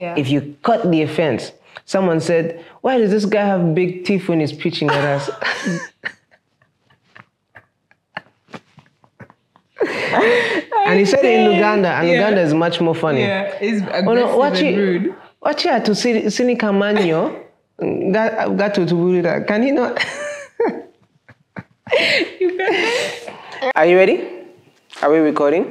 Yeah. If you cut the offense, someone said, "Why does this guy have big teeth when he's preaching at us?" and he said it in Uganda, and Yeah. Uganda is much more funny. yeah, it's aggressive Oh no, watch and it. rude. Watch it to see Sini Kamanyo. Got got to Tuburida. Can he not? You Are you ready? Are we recording?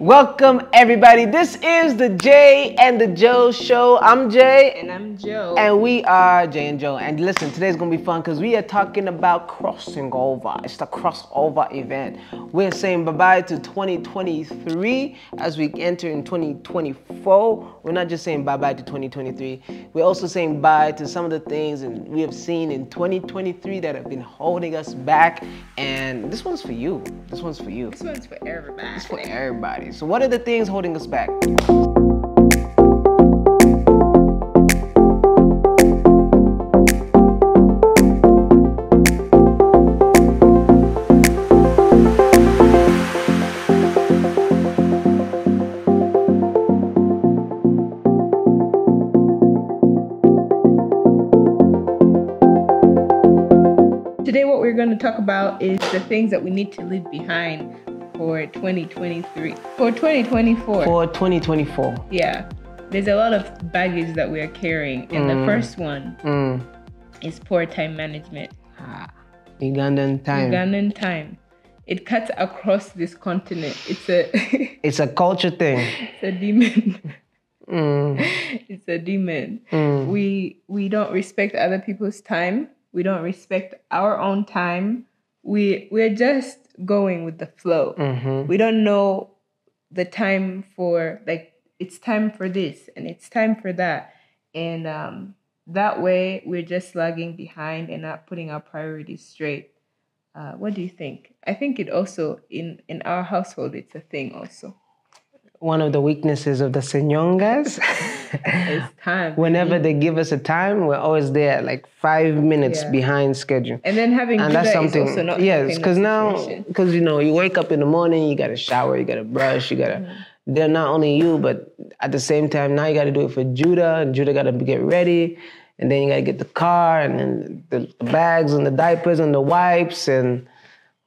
Welcome everybody. This is the Jay and the Joe show. I'm Jay And I'm Joe. and we are Jay and Joe. And listen, today's gonna be fun because we are talking about crossing over. It's the crossover event. We're saying bye-bye to 2023 as we enter in 2024. We're not just saying bye-bye to 2023. We're also saying bye to some of the things and we have seen in 2023 that have been holding us back. And this one's for you. This one's for you. this one's for everybody. It's for everybody. So what are the things holding us back? Today, what we're going to talk about is the things that we need to leave behind for 2023. For 2024. For 2024. yeah. There's a lot of baggage that we are carrying. And the first one Mm. is poor time management. ah, Ugandan time. Ugandan time. It cuts across this continent. It's a It's a culture thing. it's a demon. Mm, it's a demon. mm, We we don't respect other people's time. We don't respect our own time. We we're just going with the flow. mhm. We don't know the time for like it's time for this and it's time for that. And um that way we're just lagging behind and not putting our priorities straight. Uh, what do you think? I think it also in in our household it's a thing also. One of the weaknesses of the Ssenyongas. It's time. Whenever they give us a time, we're always there, like five minutes Yeah. behind schedule. and then having And that's something. also not yes, because now, because you know, you wake up in the morning, you gotta shower, you gotta brush, you gotta. Mm-hmm. They're not only you, but at the same time, now you gotta do it for Judah, and Judah gotta get ready, and then you gotta get the car, and then the, the bags, and the diapers, and the wipes, and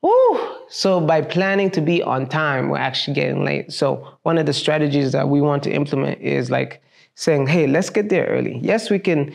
Woo! So by planning to be on time, we're actually getting late. So one of the strategies that we want to implement is like saying, hey, let's get there early. Yes, we can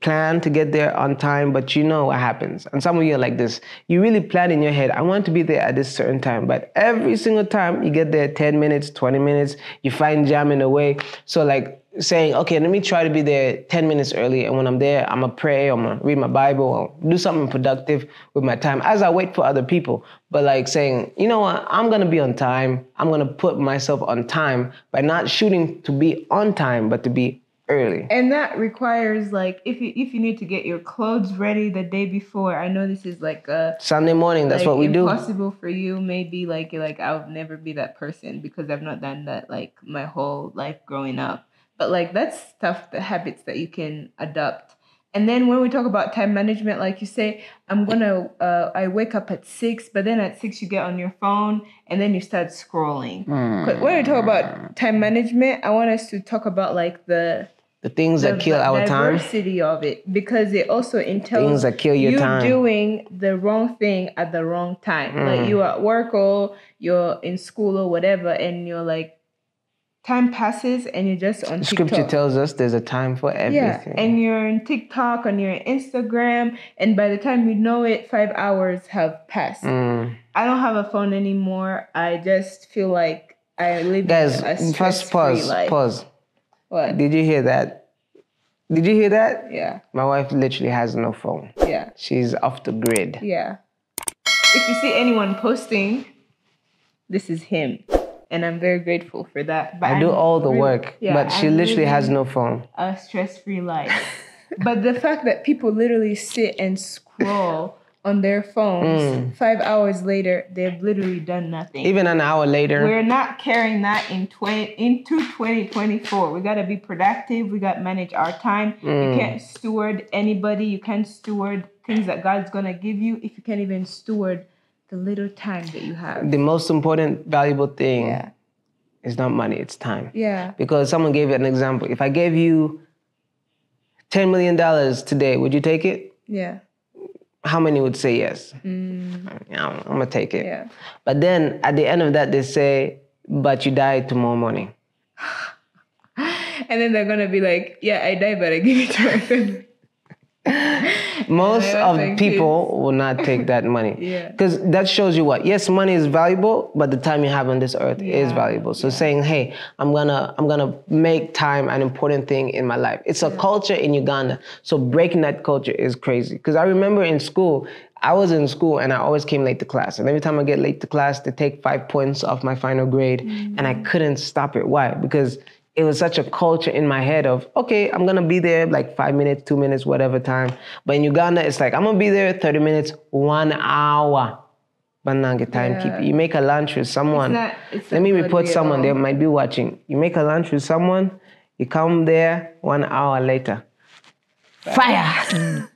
plan to get there on time, but you know what happens. And some of you are like this. You really plan in your head, I want to be there at this certain time. But every single time you get there 10 minutes, 20 minutes, you find jam in the way. So like saying, okay, let me try to be there 10 minutes early. And when I'm there, I'm gonna pray, I'm gonna read my Bible, I'll do something productive with my time as I wait for other people. But like saying, you know what, I'm gonna be on time. I'm gonna put myself on time by not shooting to be on time, but to be early. and that requires like if you if you need to get your clothes ready the day before i know this is like a Sunday morning, that's like, what we do. impossible for you maybe like like i'll never be that person because i've not done that like my whole life growing up but like that's stuff the habits that you can adopt and then when we talk about time management like you say i'm gonna uh, i wake up at six but then at six you get on your phone and then you start scrolling but when we talk about time management i want us to talk about like the The things that kill the our time. diversity of it because it also entails Things that kill your you time. doing the wrong thing at the wrong time. Mm. Like you're at work or you're in school or whatever, and you're like, time passes and you're just on Scripture TikTok. tells us there's a time for everything. yeah, and you're on TikTok and you're on Instagram, and by the time you know it, five hours have passed. Mm. I don't have a phone anymore. I just feel like I live Guys, a first stress-free pause. life. Pause. What? Did you hear that? Did you hear that? Yeah, My wife literally has no phone. yeah. She's off the grid. Yeah. If you see anyone posting, this is him. And I'm very grateful for that. But I do I'm all the really- work, yeah, but she I'm literally has no phone. a stress-free life. but the fact that people literally sit and scroll on their phones five hours later, they've literally done nothing. Mm. Even an hour later, We're not carrying that in 20, into 2024. We got to be productive. We got to manage our time. Mm. You can't steward anybody. You can't steward things that God's going to give you if you can't even steward the little time that you have. the most important, valuable thing Yeah. It's not money, it's time. Yeah. Because someone gave it an example. If I gave you $10 million today, would you take it? Yeah. How many would say yes? Mm. Yeah, I'm gonna take it. Yeah. But then at the end of that, they say, but you die tomorrow morning. And then they're gonna be like, "Yeah, I die, but I give it to my family." Most Yeah, of people will not take that money. Yeah. Because that shows you what? Yes, money is valuable, but the time you have on this earth is valuable. So saying, hey, I'm gonna I'm gonna make time an important thing in my life. It's a culture in Uganda. So breaking that culture is crazy. Because I remember in school, I was in school and I always came late to class. And every time I get late to class, they take five points off my final grade. And I mm. couldn't stop it. Why? Because it was such a culture in my head of okay i'm gonna be there like five minutes two minutes whatever time. But in uganda it's like i'm gonna be there 30 minutes one hour. But not get time Yeah. keep you make a lunch with someone. Not- it's let me report someone they might be watching. You make a lunch with someone you come there one hour later. Fire!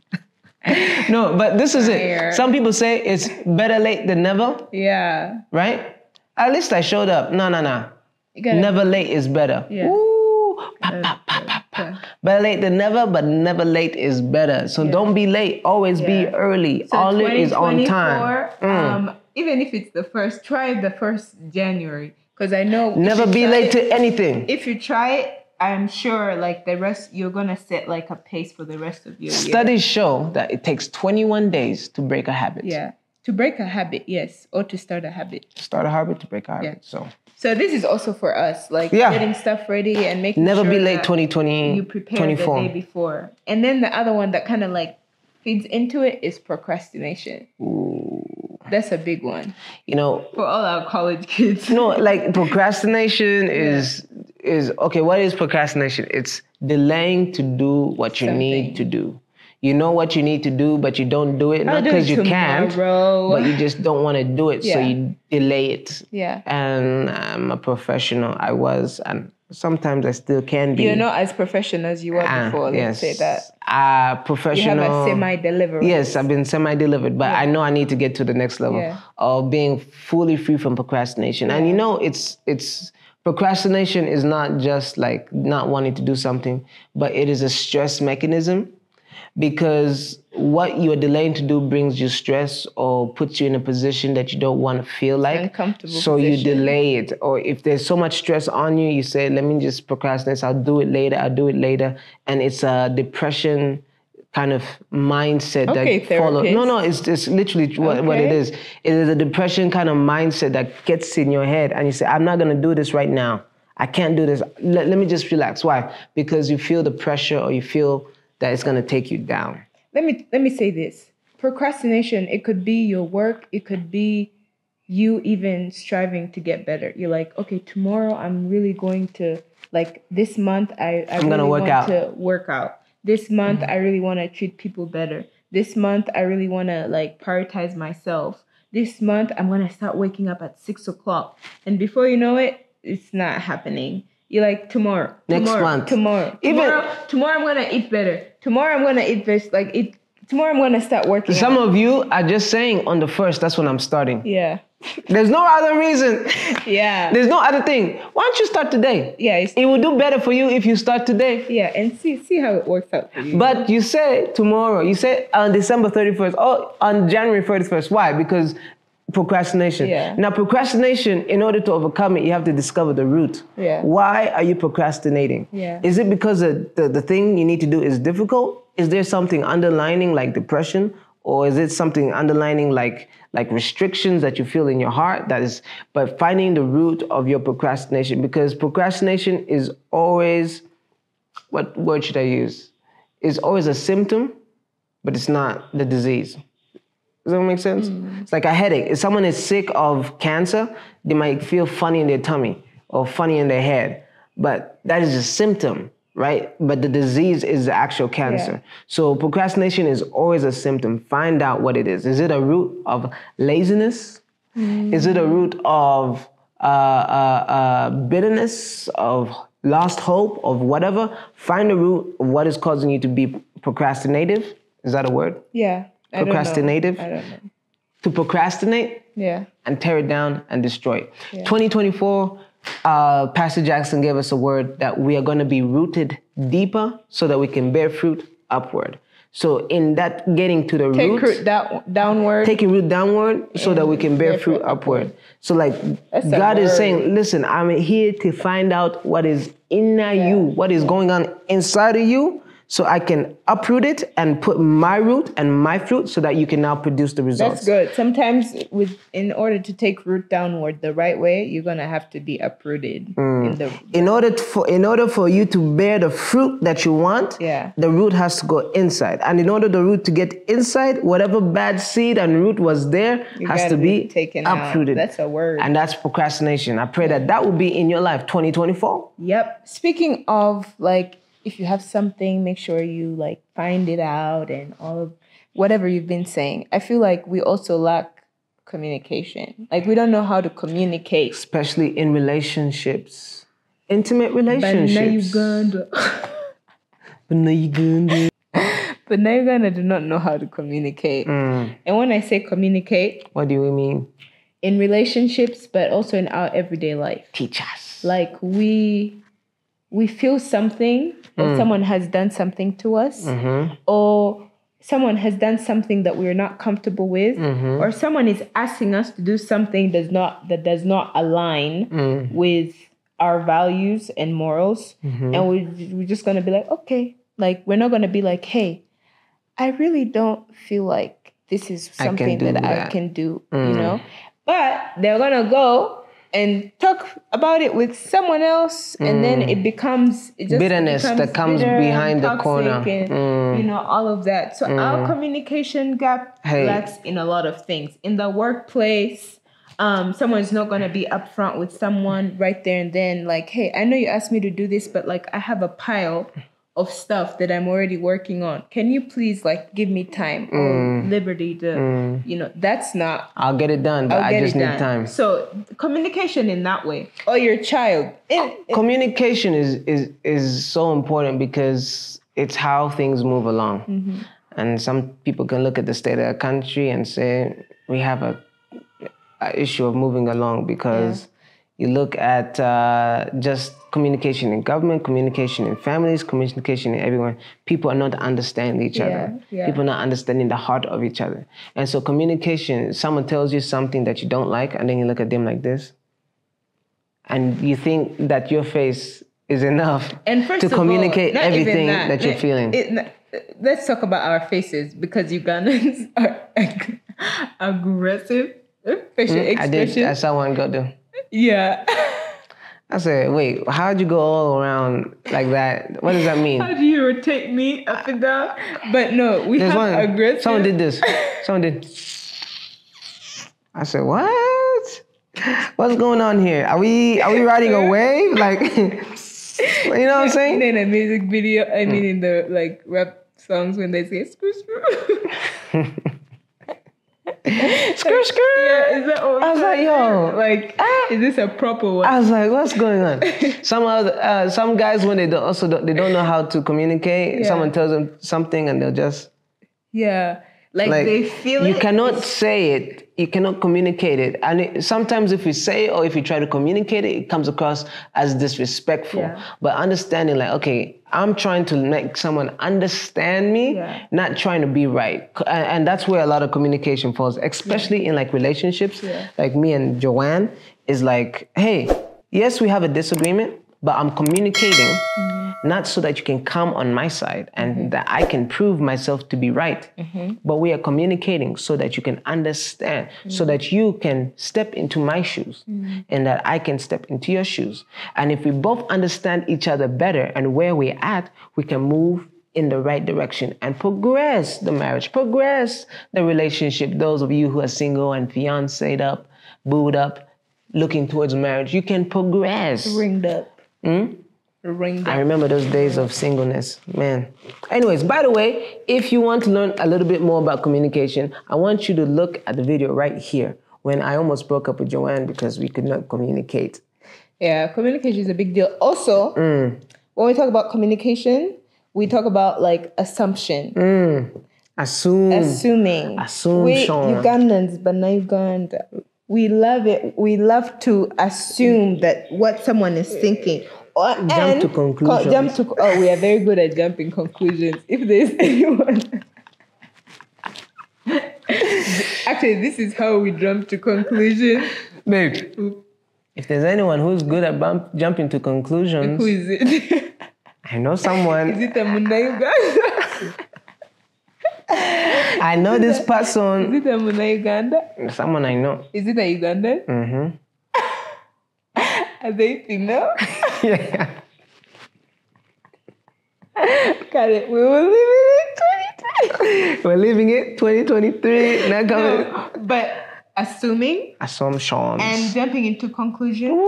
No but this is Fire. it some people say it's better late than never. Yeah. right? At least i showed up. No no no Never late is better. Yeah. Ooh, pa, pa, pa, pa, pa. yeah. Better late than never, but never late is better. So don't be late. Always be Yeah. early. So All it is on time. 2024, Um, even if it's the first, try the first January because I know. Never be late it- to anything. If you try it, I'm sure like the rest, you're gonna set like a pace for the rest of your year. Studies show that it takes 21 days to break a habit. Yeah. To break a habit, yes, or to start a habit. Start a habit to break a habit. Yeah. So So this is also for us, like Yeah. getting stuff ready and making never sure be late that 2020, You prepare 24. the day before, and then the other one that kind of like feeds into it is procrastination. Ooh. That's a big one You know, for all our college kids. no, like procrastination is is okay. What is procrastination? It's delaying to do what you need to do. You know what you need to do, but you don't do it. Not because you can't, but you just don't want to do it, so you delay it. Yeah. And I'm a professional. I was, and sometimes I still can be. You're not as professional as you were Ah, before. Let's say that. Uh, You have a semi-delivery. Yes, I've been semi-delivered, but I know I need to get to the next level Yeah. of being fully free from procrastination. And you know, it's it's procrastination is not just like not wanting to do something, but it is a stress mechanism because what you are delaying to do brings you stress or puts you in a position that you don't want to feel like. Uncomfortable So you delay it. Or if there's so much stress on you, you say, let me just procrastinate. I'll do it later. I'll do it later. And it's a depression kind of mindset Okay, that follows. No, no, it's, it's literally what, what it Okay. is. It is a depression kind of mindset that gets in your head and you say, I'm not going to do this right now. I can't do this. Let, let me just relax. Why? Because you feel the pressure or you feel that it's going to take you down. Let me let me say this. Procrastination, it could be your work, it could be you even striving to get better. You're like, okay, tomorrow I'm really going to like this month I, I'm gonna really work want out. to work out. This month mm-hmm. I really want to treat people better. This month I really want to like prioritize myself. This month I'm gonna start waking up at six o'clock. And before you know it, it's not happening. You're like tomorrow, Next tomorrow, month. tomorrow, Even- tomorrow, tomorrow I'm gonna eat better. Tomorrow I'm gonna eat this like it. Tomorrow I'm gonna start working. Some out. of you are just saying on the first, that's when I'm starting. yeah, There's no other reason. yeah, There's no other thing. Why don't you start today? yeah, It will do better for you if you start today. yeah, and see see how it works out for you. But you say tomorrow, you say on December 31st, oh, on January 31st. Why? Because procrastination. Yeah. Now, procrastination, in order to overcome it, you have to discover the root. Yeah. Why are you procrastinating? Yeah. Is it because the, the, the thing you need to do is difficult? Is there something underlining like depression? Or is it something underlining like like restrictions that you feel in your heart? That is, but finding the root of your procrastination because procrastination is always what word should I use? It's always a symptom, but it's not the disease. Does that make sense? It's like a headache. If someone is sick of cancer, they might feel funny in their tummy or funny in their head, but that is a symptom, right? But the disease is the actual cancer. Yeah. So procrastination is always a symptom. Find out what it is. Is it a root of laziness? Is it a root of uh, uh, uh, bitterness, of lost hope, of whatever? Find the root of what is causing you to be procrastinative. Is that a word? yeah, I don't know. Procrastinative? I don't know. To procrastinate Yeah, and tear it down and destroy it. 2024, uh, Pastor Jackson gave us a word that we are going to be rooted deeper so that we can bear fruit upward. So in that getting to the Take roots, root down, downward. taking root downward so that we can bear fruit upward. So like That's God is saying, listen, I'm here to find out what is in you, what is going on inside of you, so I can uproot it and put my root and my fruit so that you can now produce the results. That's good. Sometimes, with in order to take root downward the right way, you're gonna have to be uprooted Mm. in the In order to, for in order for you to bear the fruit that you want, Yeah. the root has to go inside. And in order the root to get inside, whatever bad seed and root was there You has gotta be, be taken out. uprooted. That's a word. And that's procrastination. I pray that that will be in your life 2024. Yep. Speaking of like, if you have something, make sure you like find it out and all of whatever you've been saying. I feel like we also lack communication. Like we don't know how to communicate. especially in relationships, intimate relationships. But now Uganda. But now Uganda. but Uganda do not know how to communicate. Mm, And when I say communicate, what do we mean? in relationships, but also in our everyday life. Teach us. like we we feel something or someone has done something to us Mm-hmm. or someone has done something that we're not comfortable with or someone is asking us to do something does not that does not align with our values and morals. And we, we're just gonna be like okay. Like we're not gonna be like hey i really don't feel like this is something do that, i can do you know? But they're gonna go and talk about it with someone else and then it becomes it just Bitterness becomes that comes behind the corner. and, Mm. you know all of that so our communication gap Hey. lacks in a lot of things in the workplace um, someone's not going to be upfront with someone right there and then like hey i know you asked me to do this but like i have a pile of stuff that i'm already working on can you please like give me time or liberty to you know that's not I'll get it done, but I just need done. time. So communication in that way, or your child. In, in- Communication is, is is so important because it's how things move along. Mm-hmm. And some people can look at the state of the country and say we have a, a issue of moving along because you look at uh, just communication in government, communication in families, communication in everyone. People are not understanding each other. Yeah, yeah. People are not understanding the heart of each other. And so communication, someone tells you something that you don't like, and then you look at them like this, and you think that your face is enough and first to all, communicate not everything that, that you're Let- feeling. it- let's talk about our faces because Ugandans are ag- aggressive. Facial hmm? I did. I saw one go there. yeah. I said, "Wait, how'd you go all around like that? What does that mean?" How do you rotate me up and down? But no, we There's have one. aggressive. Someone did this. Someone did. I said, "What? What's going on here? Are we are we riding a wave? Like, you know what I'm saying?" In a music video, I mean, in the like rap songs when they say screw screw. Yeah, is that what I was like, yo. Like, is this a proper one? I was like, "What's going on?" Some other, uh, some guys when they don't, also don't, they don't know how to communicate. Yeah. Someone tells them something and they'll just yeah. Like, like they feel you it. cannot say it you cannot communicate it and it, sometimes if you say it or if you try to communicate it it comes across as disrespectful Yeah. but understanding like okay i'm trying to make someone understand me Yeah. not trying to be right and, that's where a lot of communication falls especially in like relationships Yeah. like me and joanne is like hey yes we have a disagreement but i'm communicating Mm-hmm. Not so that you can come on my side and that I can prove myself to be right, Mm-hmm. but we are communicating so that you can understand, so that you can step into my shoes Mm-hmm. and that I can step into your shoes. And if we both understand each other better and where we're at, we can move in the right direction and progress the marriage, progress the relationship. Those of you who are single and fiancéed up, booed up, looking towards marriage, you can progress. ringed up. I remember those days of singleness, man. Anyways, by the way, if you want to learn a little bit more about communication, I want you to look at the video right here when I almost broke up with Joanne because we could not communicate. Yeah, communication is a big deal. Also, Mm. when we talk about communication, we talk about like assumption, Mm. Assume. assuming. Assumption. We Ugandans, but not Uganda. we love it. We love to assume that what someone is thinking. Or, Jump and to co- jump to oh, we are very good at jumping conclusions. If there's anyone, actually, this is how we jump to conclusions. Babe, if there's anyone who's good at bump, jumping to conclusions, Who is it? I know someone. is it a Munayuganda? I know this person. is it a Munayuganda? Someone I know. Is it a Ugandan? Mm-hmm. Are they female? yeah. Got it. We will leave it in 2020. We're leaving it 2023. Not coming. No, but assuming Assumptions. and jumping into conclusions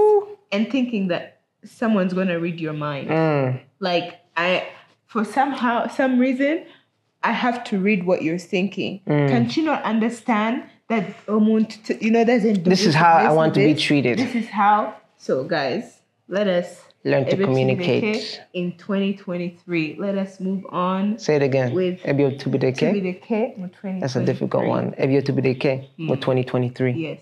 and thinking that someone's gonna read your mind. Mm. Like I, for somehow some reason, I have to read what you're thinking. Mm. Can't you not understand that you know, doesn't do This is how I want to be treated. This is how. So guys, let us Learn to communicate. in 2023. Let us move on. Say it again. With- Ebio Tubideke. Tubireke in 2023. That's a difficult one. Ebio Tubideke with 2023. Yes.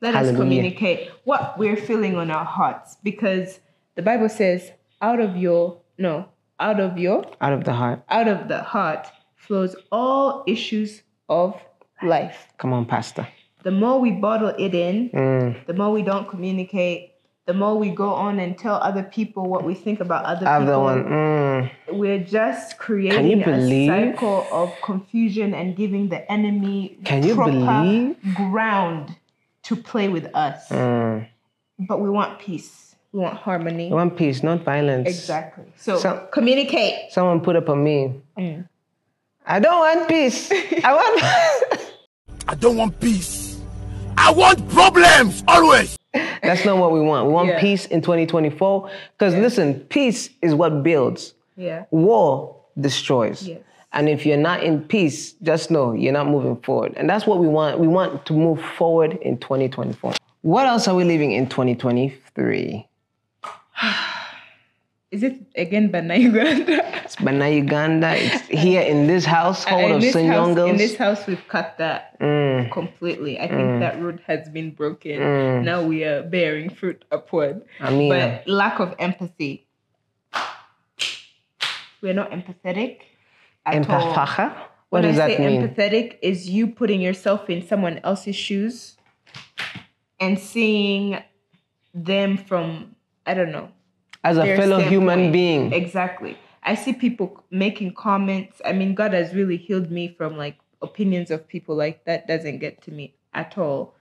Let Hallelujah. us communicate what we're feeling on our hearts because the Bible says, out of your, no, out of your, Out of the heart. out of the heart flows all issues of life. Come on, Pastor. The more we bottle it in, Mm. the more we don't communicate, the more we go on and tell other people what we think about other Other people. one. Mm. We're just creating a believe? cycle of confusion and giving the enemy Can you proper believe? ground to play with us. Mm. But we want peace. We want harmony. We want peace, not violence. Exactly. So, So- communicate. Someone put up a meme. Mm. I don't want peace. I want. I don't want peace. I want problems always. That's not what we want. We want Yeah. peace in 2024. Because listen, peace is what builds. Yeah. War destroys. Yes. And if you're not in peace, just know you're not moving forward. And that's what we want. We want to move forward in 2024. What else are we leaving in 2023? Is it again Bana Uganda? It's Bana Uganda. It's here in this household uh, in, of this house, in this house, we've cut that Mm. completely. I think mm. that root has been broken. Mm. Now we are bearing fruit upward. I mean, but lack of empathy. We're not empathetic at all. What when does I that say mean? empathetic is you putting yourself in someone else's shoes and seeing them from I don't know As a fellow human being. Exactly. I see people making comments. I mean, God has really healed me from like opinions of people like that doesn't get to me at all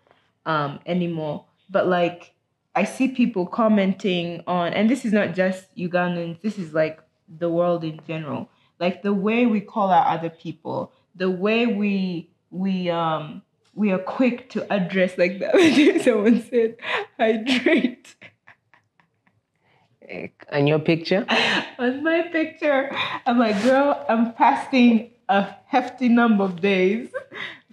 um, anymore. But like, I see people commenting on, and this is not just Ugandans. This is like the world in general. Like the way we call out other people, the way we we um we are quick to address like that. Someone said, hydrate. And your picture? on my picture. I'm like, girl, I'm fasting a hefty number of days,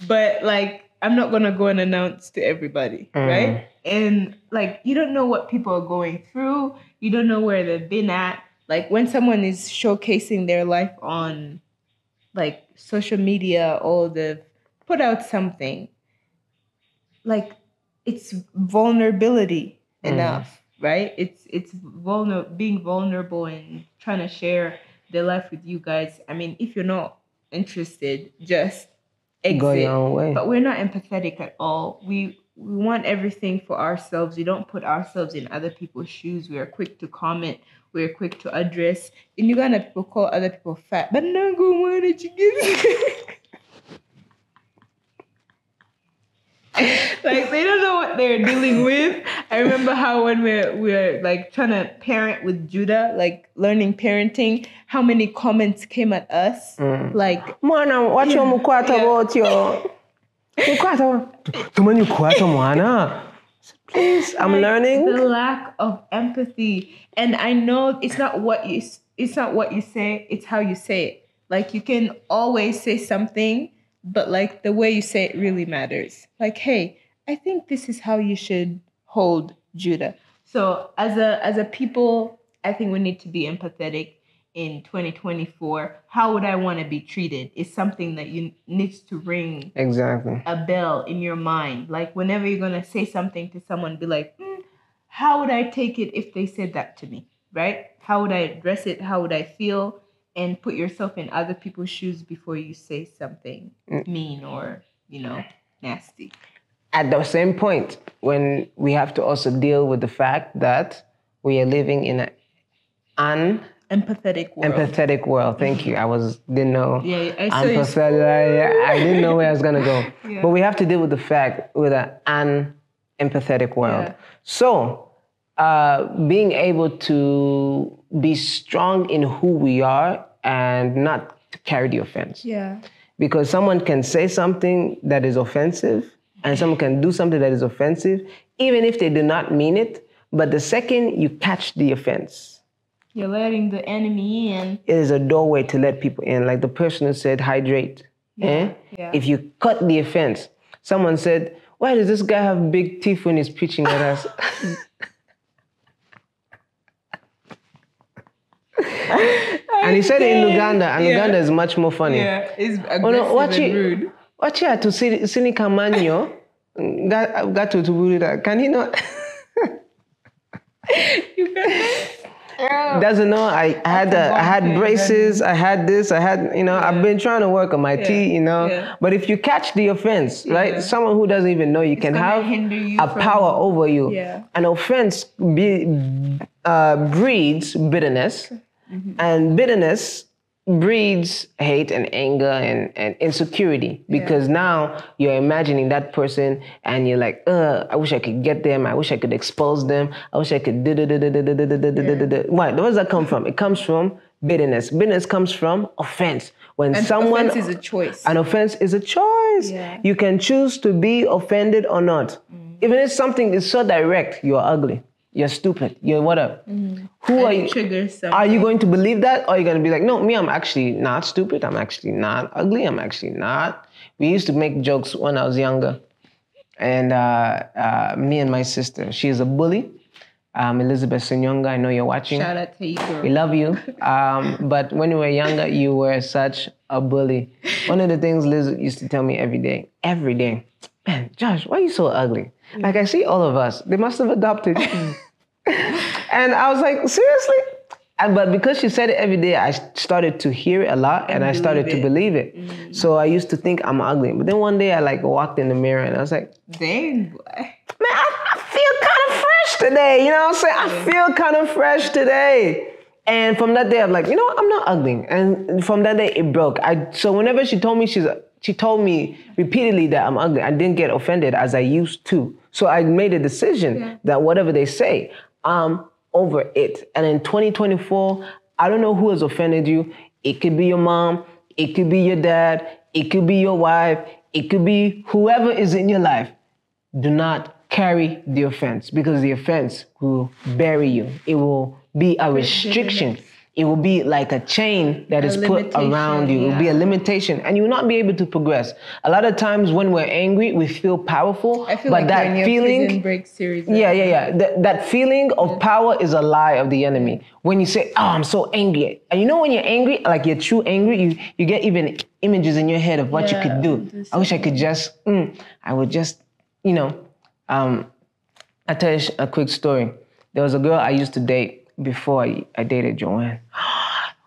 but like, I'm not gonna go and announce to everybody, mm. right? And like, you don't know what people are going through. You don't know where they've been at. Like, when someone is showcasing their life on like social media or they've put out something, like, it's vulnerability mm. enough, right? It's it's vulner being vulnerable and trying to share their life with you guys. I mean, if you're not interested, just exit. Go your own way. But we're not empathetic at all. We we want everything for ourselves. We don't put ourselves in other people's shoes. We are quick to comment. We are quick to address. In Uganda, people call other people fat, but no go why did you get like they don't know what they're dealing with. I remember how when we're we're like trying to parent with Judah, like learning parenting, how many comments came at us. Mm. Like Mwana, wacha mukwata Yeah. botyo. Mukwata. Tumanyi kukwata mwana. Please, I'm like, learning. the lack of empathy and i know it's not what you it's not what you say it's how you say it like you can always say something but like the way you say it really matters like hey i think this is how you should hold judah so as a as a people i think we need to be empathetic in 2024, how would I want to be treated? Is something that you needs to ring Exactly. a bell in your mind. Like whenever you're gonna say something to someone, be like, "Hmm, how would I take it if they said that to me? Right? How would I address it? How would I feel? And put yourself in other people's shoes before you say something mm. mean or you know nasty. At the same point, when we have to also deal with the fact that we are living in an Empathetic world. empathetic world. Thank you. I was didn't know. Yeah, I saw you Empathetic. I, I didn't know where I was gonna go. Yeah. But we have to deal with the fact with an unempathetic world. Yeah. So, uh, being able to be strong in who we are and not carry the offense. Yeah. Because someone can say something that is offensive and someone can do something that is offensive, even if they do not mean it. But the second you catch the offense, You're letting the enemy in. it is a doorway to let people in. Like the person who said, hydrate. eh? yeah. If you cut the offense, someone said, why does this guy have big teeth when he's preaching at us? and he said in Uganda, and Yeah. Uganda is much more funny. Yeah, it's aggressive Oh no, watch and it. rude. Watch it to Sini Sini Kamanyo. Got got to to Can he not? You got doesn't know I had the, I had braces, I had this, I had you know I've been trying to work on my teeth, you know. yeah. But if you catch the offense, right, someone who doesn't even know you can have you a from- power over you. Yeah. An offense be, uh, breeds bitterness, Mm-hmm. and bitterness breeds hate and anger and, and insecurity because now you're imagining that person and you're like, uh, I wish I could get them. I wish I could expose them. I wish I could. da- da- da- da- da- da- da- da- da- da- da- da. Why? Where does that come from? It comes from bitterness. Bitterness comes from offense. When And someone offense is a choice. an offense is a choice. Yeah. You can choose to be offended or not. Even if something is so direct, you're ugly, you're stupid, you're whatever. Who are And it you? something. Are you going to believe that? Or are you going to be like, no, me, I'm actually not stupid. I'm actually not ugly. I'm actually not. We used to make jokes when I was younger. And uh, uh, me and my sister, she is a bully. Um, Elizabeth Ssenyonga, I know you're watching. Shout out to you, girl. We love you. Um, but when you were younger, you were such a bully. One of the things Liz used to tell me every day, every day, man, Josh, why are you so ugly? Like I see all of us, they must have adopted. and I was like, seriously? And, but because she said it every day, I started to hear it a lot and, I started believe to it. believe it. Mm. So I used to think I'm ugly. But then one day I like walked in the mirror and I was like, Dang, boy. man, I, I feel kind of fresh today. You know what I'm saying? I feel kind of fresh today. And from that day, I'm like, you know what? I'm not ugly. And from that day, it broke. I so whenever she told me she's she told me repeatedly that I'm ugly, I didn't get offended as I used to. So I made a decision that whatever they say, I'm over it. And in 2024, I don't know who has offended you. It could be your mom, it could be your dad, it could be your wife, it could be whoever is in your life do not carry the offense because the offense will bury you. It will be a restriction. It will be like a chain that A is put around you. It will be a limitation, and you will not be able to progress. A lot of times when we're angry, we feel powerful, I feel but like that feeling, break series. yeah, yeah, yeah. That, that feeling of power is a lie of the enemy. When you say, "Oh, I'm so angry," and you know when you're angry, like you're true angry, you you get even images in your head of what you could do. I wish I could just, mm, I would just, you know. Um, I'll tell you a quick story. There was a girl I used to date before I, I dated Joanne.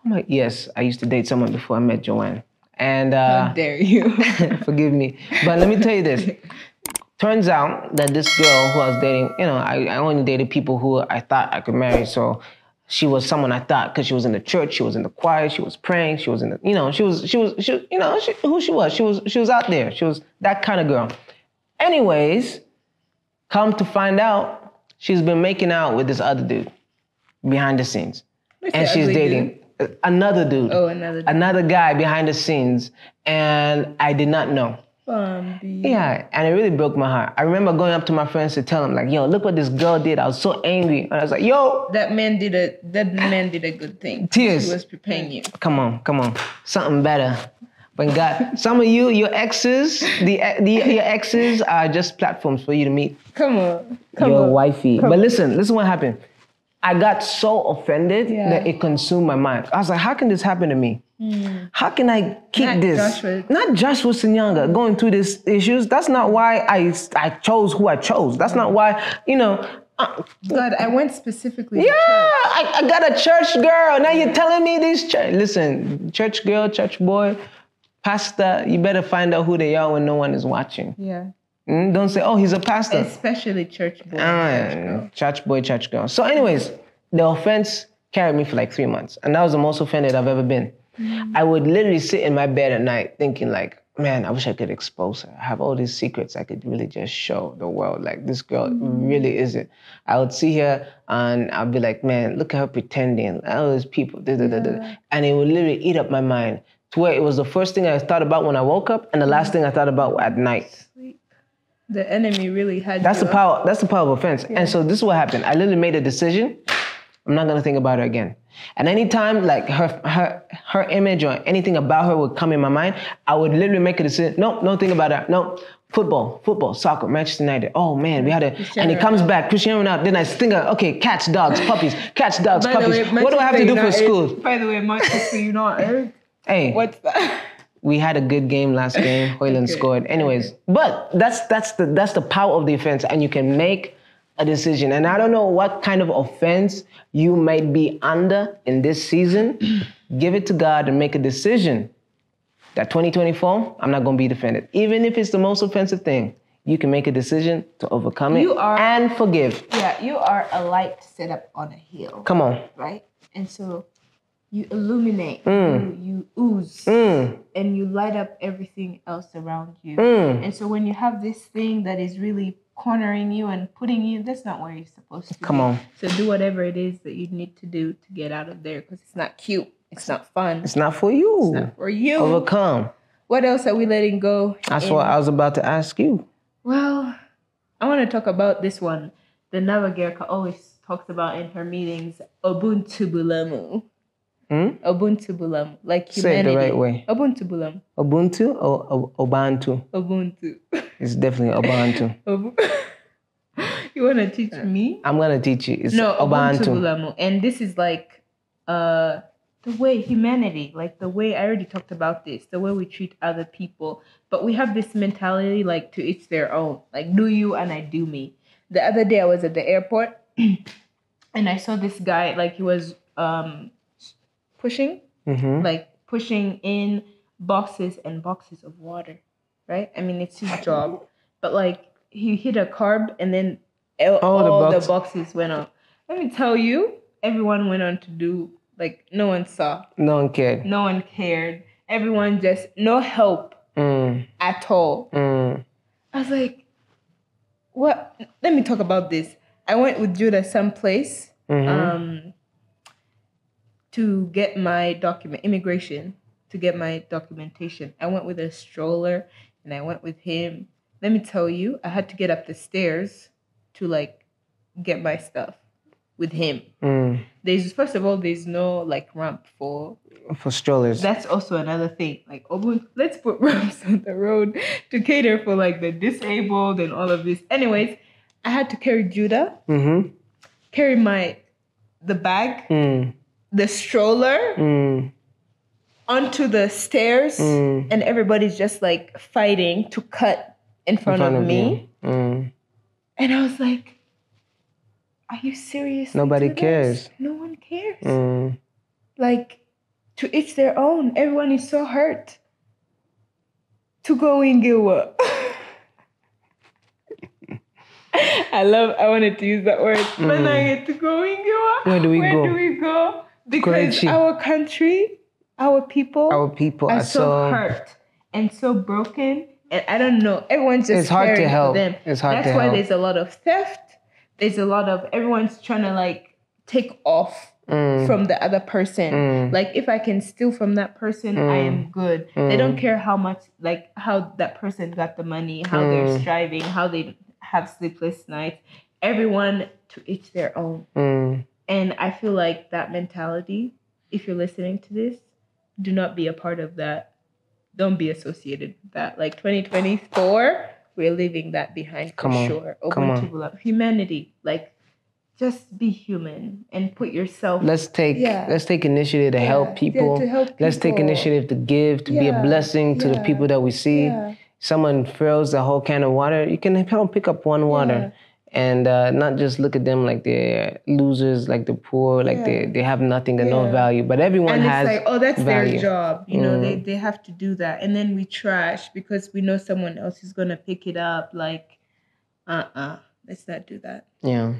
Oh my, yes, I used to date someone before I met Joanne. And uh, How dare you? Forgive me. But let me tell you this. Turns out that this girl who I was dating, you know, I, I only dated people who I thought I could marry. So she was someone I thought because she was in the church, she was in the choir, she was praying, she was in the, you know, she was, she was, she, you know, she, who she was. She was, she was out there. She was that kind of girl. Anyways, come to find out, she's been making out with this other dude behind the scenes, What's and she's dating another dude Oh, another. dude. another guy behind the scenes, and I did not know. Bambi. Yeah, and it really broke my heart. I remember going up to my friends to tell them, like, "Yo, look what this girl did." I was so angry, and I was like, "Yo, That man did a that man did a good thing. Tears. He was preparing you. come on, come on, something better." When God, some of you, your exes, the, the your exes are just platforms for you to meet Come on. Come your on. wifey. But listen, listen what happened. I got so offended Yeah. that it consumed my mind. I was like, how can this happen to me? How can I kick Not this? Joshua. Not Joshua Ssenyonga going through these issues. That's not why I I chose who I chose. That's not why, you know. uh, God, I went specifically. yeah. I, I got a church girl. Now you're telling me this church. Listen, church girl, church boy, pastor, you better find out who they are when no one is watching. Yeah. Mm, Don't say, oh, he's a pastor. Especially church boy. Ah, church boy, church girl. So, anyways, the offense carried me for like three months, and that was the most offended I've ever been. I would literally sit in my bed at night thinking, like, man, I wish I could expose her. I have all these secrets I could really just show the world. Like, this girl really isn't. I would see her and I'd be like, man, look at her pretending. All these people, da, da, da, da. and it would literally eat up my mind to where it was the first thing I thought about when I woke up and the last thing I thought about at night. The enemy really had That's the power. That's the power of offense. And so this is what happened. I literally made a decision. I'm not gonna think about her again. And anytime like her her her image or anything about her would come in my mind, I would literally make a decision. No, no think about her. No. Football, football, soccer, Manchester United. Oh man, we had a and it comes back. Cristiano Ronaldo. Then I think, okay, cats, dogs, puppies, cats, dogs, By puppies. way, what do I have to do for school? By the way, Manchester United. Hey, What's that? We had a good game last game. Højlund Okay. scored. Anyways, but that's that's the that's the power of the offense, and you can make a decision. And I don't know what kind of offense you might be under in this season. Give it to God and make a decision. That 2024, I'm not gonna be defended. Even if it's the most offensive thing, you can make a decision to overcome it You are- and forgive. Yeah, you are a light set up on a hill, Come on. right? And so you illuminate, Mm. you, you ooze, and you light up everything else around you. Mm. And so when you have this thing that is really cornering you and putting you, that's not where you're supposed to Come be. on. So do whatever it is that you need to do to get out of there because it's not cute. It's not fun. It's not for you. not for you. Overcome. What else are we letting go? That's in- what I was about to ask you. Well, I want to talk about this one. The Nabagereka always talks about in her meetings Ubuntu Bulamu. Hmm? Ubuntu Bulamu. Like humanity. Say it the right way. Ubuntu Bulamu. Ubuntu or Obantu? Ubuntu. It's definitely Obantu. Ubu- you want to teach me? I'm gonna teach you. It's No, Ubuntu. Bulamu. And this is like uh the way humanity, like the way I already talked about this, the way we treat other people. But we have this mentality like to each their own. Like do you and I do me. The other day I was at the airport and I saw this guy like he was um pushing Mm-hmm. like pushing in boxes and boxes of water, right? I mean, it's his job, but like he hit a carb and then all, Oh, the all the, boxes went up. Let me tell you, everyone went on to do like no one saw, No one cared. no one cared. Everyone just no help Mm, at all. mm, I was like, what? Let me talk about this. I went with Judah someplace mhm. um, to get my document, immigration, to get my documentation. I went with a stroller and I went with him. Let me tell you, I had to get up the stairs to like get my stuff with him. mm. There's first of all, there's no like ramp for For strollers. that's also another thing. Like, oh, let's put ramps on the road to cater for like the disabled and all of this. Anyways, I had to carry Judah, mm-hmm. carry my the bag, Mm, the stroller mm, onto the stairs, Mm. and everybody's just like fighting to cut in front, of, me. Mm. And I was like, "Are you serious? Nobody cares. No one cares. Mm. Like, to each their own. Everyone is so hurt. To go in Gilwa. I love. I wanted to use that word, but I get to go in Gilwa. Mm. Where do we Where go? Where do we go? Because our country, our people, Our people are are so, so. hurt and so broken. And I don't know. Everyone's just It's hard to help. them. It's hard That's to why help. there's a lot of theft. There's a lot of everyone's trying to like take off Mm. from the other person. Mm. Like if I can steal from that person, I am good. They don't care how much like how that person got the money, how they're Mm. striving, how they have sleepless nights. Everyone to each their own. And I feel like that mentality, if you're listening to this, do not be a part of that. Don't be associated with that. Like 2024, we're leaving that behind for on. sure. Come on. Ubuntu love. Humanity, like just be human and put yourself. let's take Yeah. let's take initiative to Yeah, help yeah, people. to help people. Let's take initiative to give, to be a blessing to the people that we see. yeah. Someone throws a whole can of water, you can help pick up one water. And uh, not just look at them like they're losers, like they're poor, like they, they have nothing, they're no value. But everyone and has it's like, oh, that's value. their job. You know, they, they have to do that. And then we trash because we know someone else is going to pick it up. Like, uh uh-uh, uh, let us not do that. Yeah.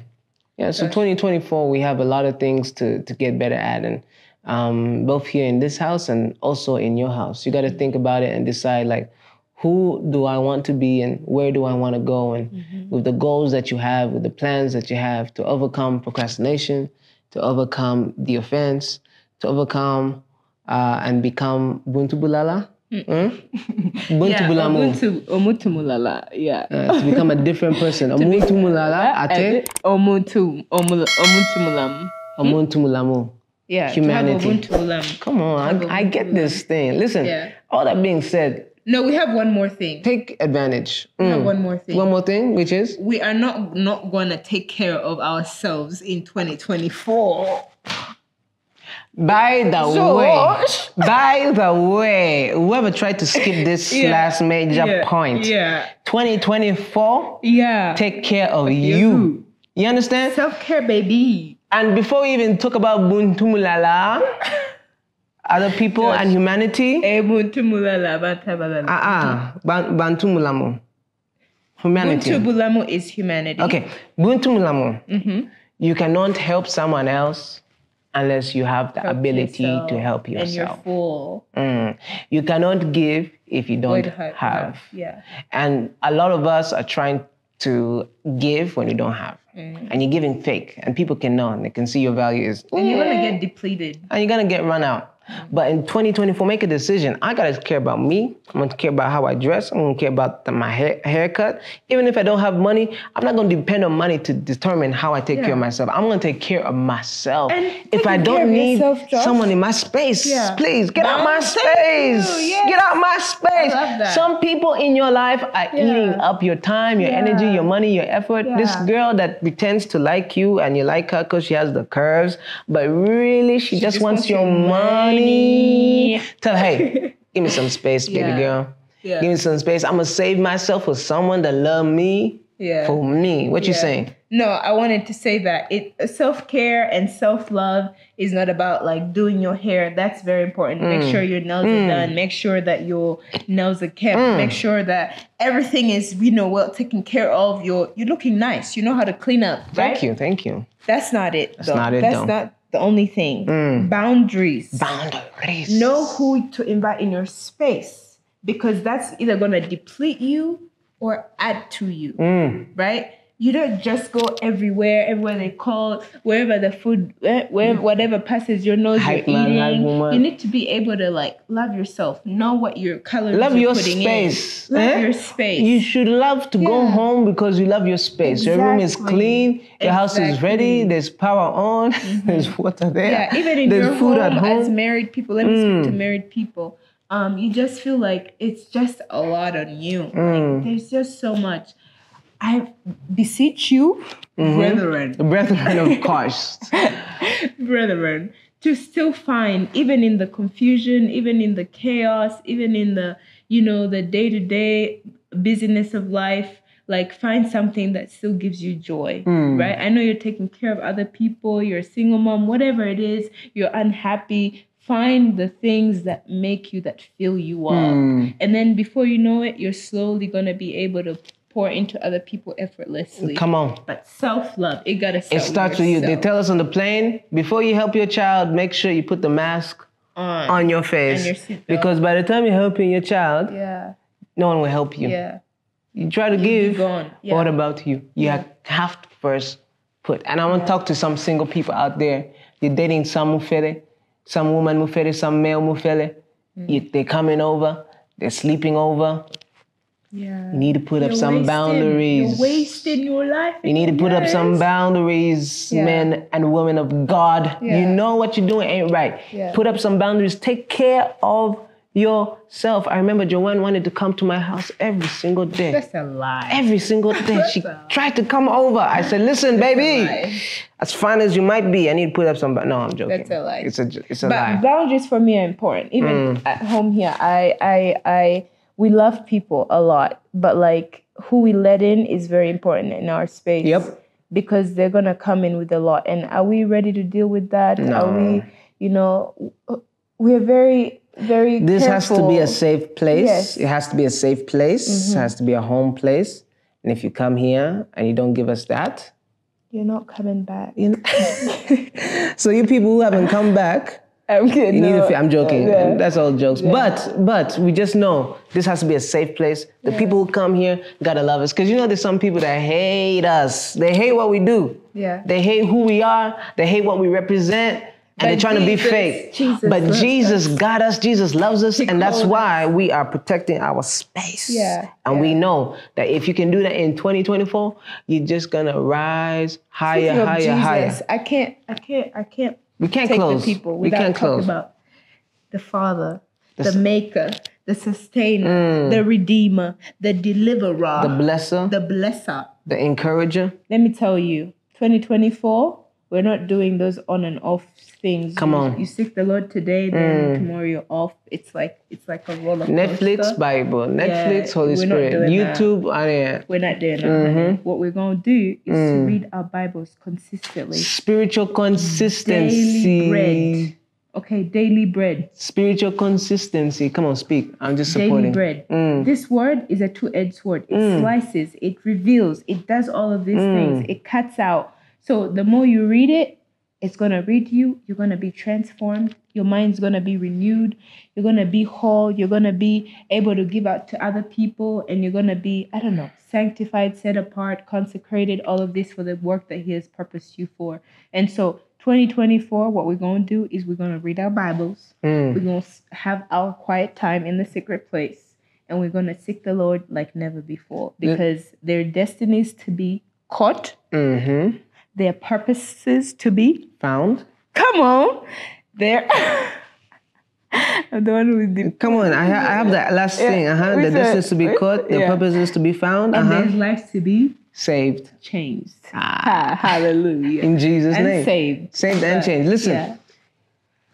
Yeah. So 2024, we have a lot of things to, to get better at. And um, both here in this house and also in your house, you got to think about it and decide like, who do I want to be and where do I want to go? And with the goals that you have, with the plans that you have to overcome procrastination, to overcome the offense, to overcome uh, and become Buntu Bulala. Hmm? Buntu Bulamu. Omuntu, omuntu mulala. Yeah. Uh, to become a different person. Omuntu Mulala, Ate, Omuntu, omula- omuntu mulam. Omuntu Mulamu. Yeah. to have Humanity. Come on, I, I get this thing. Listen, Yeah. all that being said, No, we have one more thing. take advantage. We have Mm. one more thing. One more thing, which is we are not not going to take care of ourselves in 2024. by the So- way, by the way, whoever tried to skip this Yeah. last major Yeah, point, Yeah. 2024, Yeah. take care of you. you. You understand? Self-care, baby. And before we even talk about Buntumulala, other people and humanity, Ebuntu mulala batabalala. ah, uh Bantumulamu, humanity. Buntu is humanity. Okay, Buntumulamu. Mm-hmm. You cannot help someone else unless you have the Help ability yourself, to help yourself. And you're full. Mm. You cannot give if you don't have. Yeah. And a lot of us are trying to give when you don't have. Mm. And you're giving fake, and people can know and they can see your value is, And you're gonna get depleted. and you're gonna get run out. But in 2024, make a decision. I gotta care about me. I'm gonna care about how I dress. I'm gonna care about the, my hair, haircut. Even if I don't have money, I'm not gonna depend on money to determine how I take care of myself. I'm gonna take care of myself. And if I don't need yourself, someone in my space, Yeah. please get out my Wow, thank you. space. Yes. Get out my space. love that. Some people in your life are eating up your time, your energy, your money, your effort. This girl that pretends to like you and you like her because she has the curves, but really she, just, just wants, wants your your money. Tell her, hey, give me some space, baby Yeah. girl. Yeah. Give me some space. I'm gonna save myself for someone that love me Yeah. for me. What you saying? No, I wanted to say that it self care and self love is not about like doing your hair. That's very important. Make Mm. sure your nails are done. Make sure that your nails are kept. Mm. Make sure that everything is you know well taken care of. You're you're looking nice. You know how to clean up. Right? Thank you, thank you. That's not it. That's not it, That's though. not the only thing. Mm. Boundaries. Boundaries. know who to invite in your space because that's either going to deplete you or add to you Mm. right you don't just go everywhere everywhere they call wherever the food wherever whatever passes your nose you're eating you need to be able to like love yourself know what your calories Love your putting space. in. love eh? your space You should love to go home because you love your space. Your room is clean. Your house is ready. There's power on. There's water there. yeah even in There's your food home, at home. Mm. as married people let me speak to married people um you just feel like it's just a lot on you Mm. like there's just so much i beseech you Mm-hmm. brethren. Brethren of course. brethren to still find even in the confusion even in the chaos even in the you know the day-to-day busyness of life like find something that still gives you joy right? I know you're taking care of other people you're a single mom whatever it is you're unhappy. Find the things that make you that fill you up. And then before you know it you're slowly going to be able to pour into other people effortlessly Come on. but self-love it gotta start It starts with you. They tell us on the plane before you help your child, make sure you put the mask on on your face. your because by the time you're helping your child, Yeah, no one will help you. yeah. You try to be give. but What about you? You ha- have to first put. And I want to talk to some single people out there. You're dating some mufere, some woman mufere, some male mufere. Mm. You, they're coming over. They're sleeping over. Yeah. You need to put up You're some wasting- boundaries. You're wasting your life. You need to put up some boundaries, Yeah. men and women of God. You know what you're doing ain't right. Yeah. Put up some boundaries. Take care of yourself. I remember Joanne wanted to come to my house every single day. That's a lie. Every single day. She tried to come over. I said, listen, baby, as fine as you might be, I need to put up some. No, I'm joking. That's a lie. It's a, it's a but lie. boundaries for me are important. Even mm. at home here, I, I, I, we love people a lot, but like who we let in is very important in our space. Yep. Because they're gonna come in with a lot, and are we ready to deal with that? Are we, you know, we're very, very. This has to be a safe place. Yes. It has to be a safe place. It mm-hmm. has to be a home place. And if you come here and you don't give us that, You're not coming back. you know. so you people who haven't come back, I'm kidding. no. I'm joking. Yeah. That's all jokes. But but we just know this has to be a safe place. The people who come here gotta love us because you know there's some people that hate us. They hate what we do. Yeah. They hate who we are. They hate what we represent. And they're trying to be fake. Jesus but Jesus got us. Jesus loves us. and that's why we are protecting our space. Yeah, And we know that if you can do that in 2024, you're just gonna rise higher, Speaking of higher, Jesus, higher. I can't, I can't, I can't We can't take close. the people We can't talking close. about the Father, the, Maker, the Sustainer, the Redeemer, the Deliverer, Mm. The blesser, the Blesser. the encourager. Let me tell you, 2024, we're not doing those on and off things. Come You- on. Mm. you seek the Lord today, then tomorrow you're off. It's like it's like a roller coaster. Netflix, Bible, Netflix, Holy we're not Spirit, that. YouTube, yeah. We're not doing that. Mm-hmm. What we're gonna do is Mm. to read our Bibles consistently. spiritual consistency. Daily bread. Okay, daily bread. Spiritual consistency. Come on, speak. I'm just supporting. Daily bread. Mm. This word is a two-edged sword. It slices, it reveals, it does all of these Mm. things. It cuts out. So the more you read it, it's gonna read you. You're gonna be transformed. Your mind's gonna be renewed. You're gonna be whole. You're gonna be able to give out to other people, and you're gonna be, I don't know, sanctified, set apart, consecrated. All of this for the work that He has purposed you for. And so, 2024, what we're gonna do is we're gonna read our Bibles. Mm. We're going to have our quiet time in the secret place and we're going to seek the Lord like never before because their destinies to be caught, Mm-hmm. Their purposes to be. Found. Come on. there. I'm the one who is the. Come on, I, ha- I have that last thing. Uh-huh. The said- distance to be caught, the yeah. purpose is to be found. Uh-huh. there's life to be Saved. changed. Ha- hallelujah. In Jesus' and name. saved. Saved and changed. Listen, Yeah.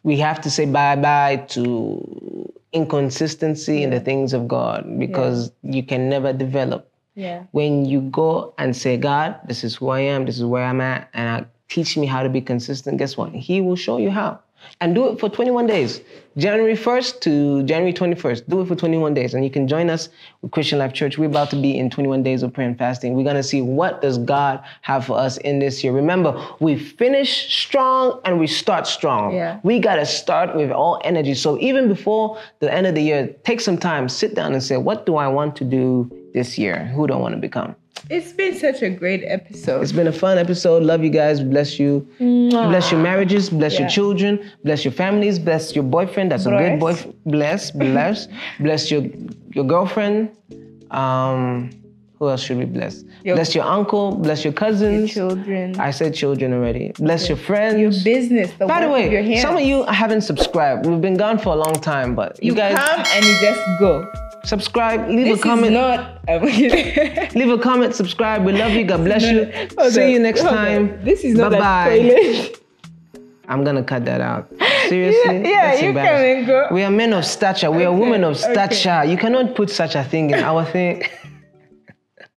we have to say bye-bye to inconsistency in the things of God because you can never develop. Yeah. When you go and say, God, this is who I am, this is where I'm at, and I, teach me how to be consistent, guess what? He will show you how. And do it for 21 days. January 1st to January 21st. Do it for 21 days. And you can join us with Christian Life Church. We're about to be in 21 days of prayer and fasting. We're going to see what does God have for us in this year. Remember, we finish strong and we start strong. Yeah. We got to start with all energy. So even before the end of the year, take some time, sit down and say, what do I want to do this year? Who do I want to become? It's been such a great episode. It's been a fun episode. Love you guys. Bless you. Bless your marriages. Bless your children. Bless your families. Bless your boyfriend. That's a good Bless. boyfriend. Bless. Bless. bless your your girlfriend. Um, who else should we bless? Your- bless your uncle. Bless your cousins. Children. I said children already. Bless your friends. your business. The By the of your way, hands. some of you haven't subscribed. We've been gone for a long time, but you, you guys come and you just go. Subscribe. Leave This a comment. not. Leave a comment. Subscribe. We love you. God bless you. Hold See you next time. This is not Bye-bye. I'm gonna cut that out. Seriously? Yeah, yeah, you can go. We are men of stature. We are women of okay. stature. You cannot put such a thing in our thing.